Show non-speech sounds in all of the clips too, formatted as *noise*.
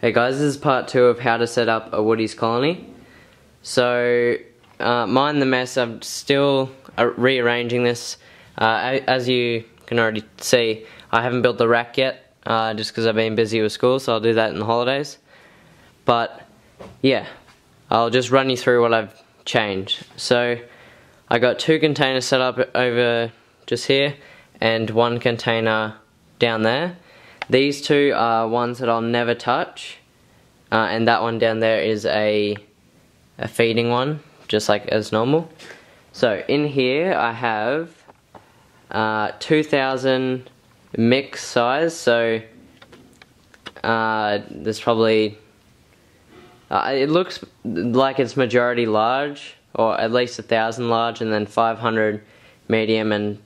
Hey guys, this is part two of how to set up a Woodies colony. So, uh, mind the mess, I'm still uh, rearranging this. Uh, as you can already see, I haven't built the rack yet, uh, just because I've been busy with school, so I'll do that in the holidays. But, yeah, I'll just run you through what I've changed. So, I got two containers set up over just here, and one container down there. These two are ones that I'll never touch. Uh, and that one down there is a, a feeding one, just like as normal. So in here I have uh, 2000 mix size, so uh, there's probably, uh, it looks like it's majority large, or at least a thousand large, and then 500 medium and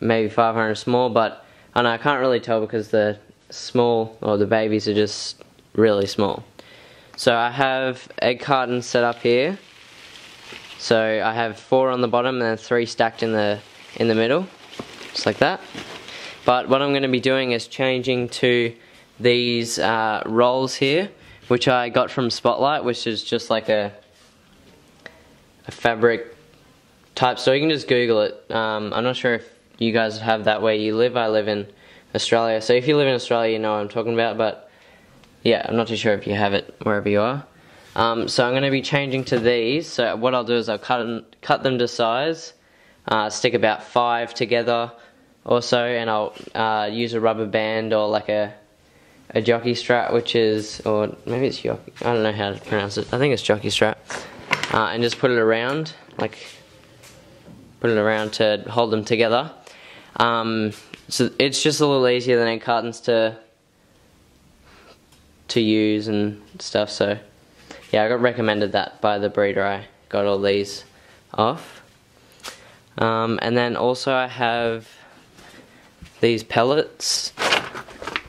maybe 500 small, but Know I can't really tell because the small or the babies are just really small. So I have egg cartons set up here. So I have four on the bottom and three stacked in the in the middle, just like that. But what I'm going to be doing is changing to these uh, rolls here, which I got from Spotlight, which is just like a a fabric type. So you can just Google it. Um, I'm not sure if you guys have that where you live. I live in Australia. So if you live in Australia, you know what I'm talking about. But yeah, I'm not too sure if you have it wherever you are. Um, so I'm going to be changing to these. So what I'll do is I'll cut them, cut them to size, uh, stick about five together or so, and I'll uh, use a rubber band or like a a jockey strap, which is, or maybe it's jockey, I don't know how to pronounce it. I think it's jockey strap. Uh, and just put it around, like, put it around to hold them together. Um, so it's just a little easier than egg cartons to to use and stuff. So yeah, I got recommended that by the breeder. I got all these off. Um, and then also I have these pellets,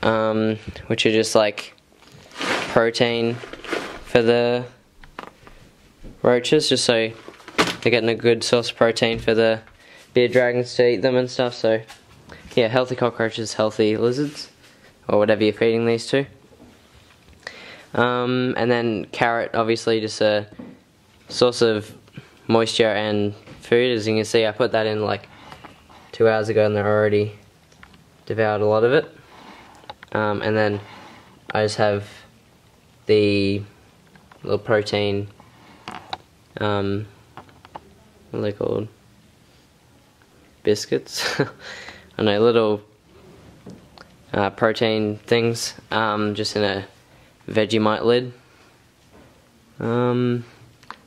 um, which are just like protein for the roaches, just so they're getting a good source of protein for the bearded dragons to eat them and stuff. So yeah, healthy cockroaches, healthy lizards, or whatever you're feeding these to. Um, and then carrot, obviously, just a source of moisture and food. As you can see, I put that in like two hours ago and they're already devoured a lot of it. Um, and then I just have the little protein, um, what are they called? Biscuits. *laughs* and a little uh, protein things, um, just in a Vegemite lid. Um,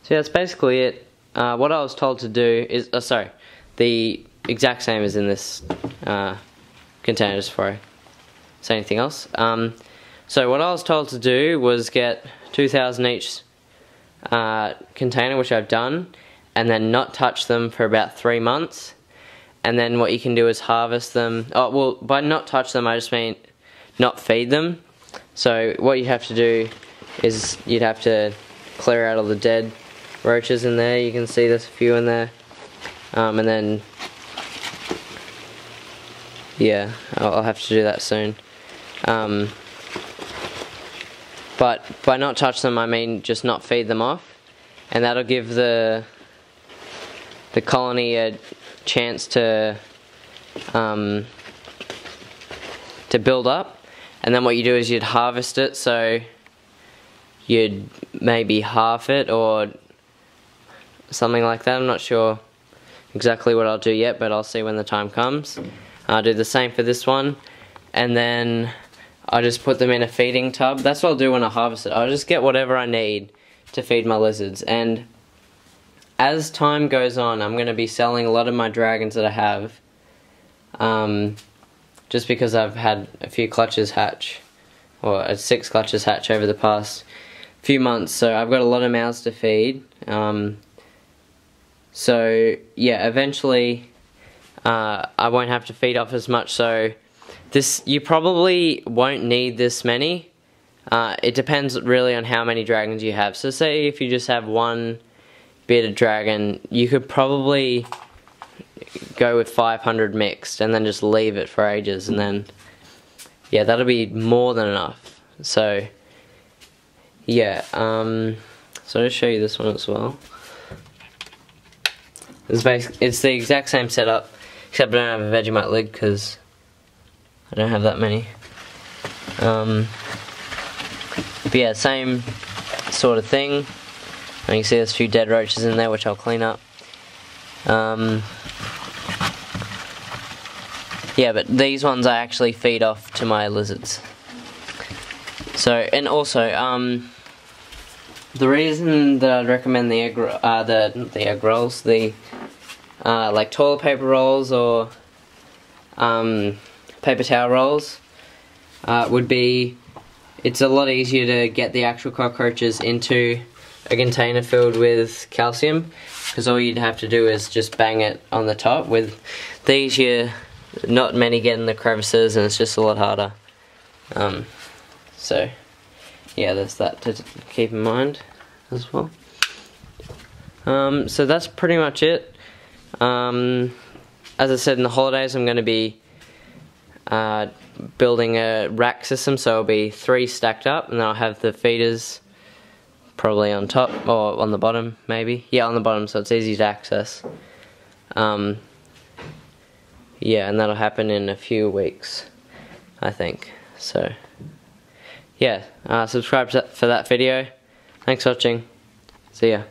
so yeah, that's basically it. Uh, what I was told to do is, oh, sorry, the exact same as in this uh, container, just before I say anything else. Um, so what I was told to do was get 2,000 each uh, container, which I've done, and then not touch them for about three months and then what you can do is harvest them. Oh, well, by not touch them, I just mean not feed them. So what you have to do is you'd have to clear out all the dead roaches in there. You can see there's a few in there. Um, and then, yeah, I'll, I'll, have to do that soon. Um, but by not touch them, I mean just not feed them off. And that'll give the the colony a chance to um, to build up. And then what you do is you'd harvest it so you'd maybe half it or something like that. I'm not sure exactly what I'll do yet but I'll see when the time comes. I'll do the same for this one. And then I just put them in a feeding tub. That's what I'll do when I harvest it. I'll just get whatever I need to feed my lizards. And as time goes on, I'm going to be selling a lot of my dragons that I have. Um, just because I've had a few clutches hatch, or six clutches hatch over the past few months, so I've got a lot of mouths to feed. Um, so yeah, eventually uh, I won't have to feed off as much. So this you probably won't need this many. Uh, it depends really on how many dragons you have. So say if you just have one bearded dragon, you could probably go with 500 mixed and then just leave it for ages and then yeah that'll be more than enough so yeah, um, so I'll show you this one as well. It's basically it's the exact same setup, except I don't have a Vegemite lid because I don't have that many. Um, but yeah, same sort of thing. And you can see there's a few dead roaches in there, which I'll clean up. Um, yeah, but these ones I actually feed off to my lizards. So, and also, um, the reason that I'd recommend the egg, uh, the the egg rolls, the uh, like toilet paper rolls or um, paper towel rolls, uh, would be it's a lot easier to get the actual cockroaches into a container filled with calcium because all you'd have to do is just bang it on the top. With these, you not many get in the crevices, and it's just a lot harder. Um, so, yeah, there's that to keep in mind as well. Um, so that's pretty much it. Um, as I said, in the holidays, I'm going to be uh, building a rack system, so it'll be three stacked up, and then I'll have the feeders probably on top or on the bottom, maybe. Yeah, on the bottom, so it's easy to access. Um, yeah, and that'll happen in a few weeks, I think. So, yeah, uh, subscribe for that video. Thanks for watching. See ya.